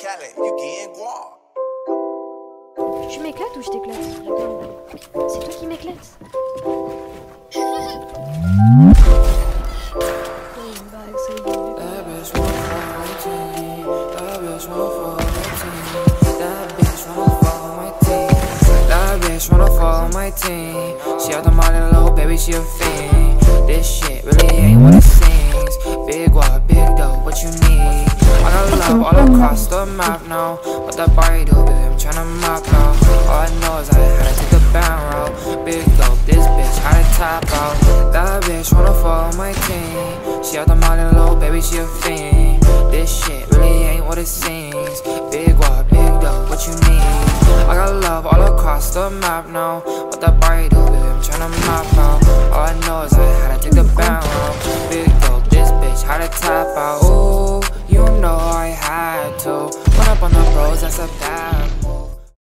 Cali, you ou je t'éclate? C'est toi qui m'éclates. She out the money low, baby, she a fiend. This shit really ain't what it seems. Big wall, big dough, what you need? I got love all across the map now. What that body do, baby, I'm tryna map now. All I know is I had to take the bound road. Big dope, this bitch had to tap out. That bitch wanna follow my team. She out the mountain low, baby, she a fiend. This shit really ain't what it seems. Big walk, big dope, what you need? I got love all across the map now. What that body do, baby, I'm tryna map out. All I know is I had to take the bound road. Big dope, this bitch had to tap out. Ooh, tiptoe. One up on the pros, that's a bad move.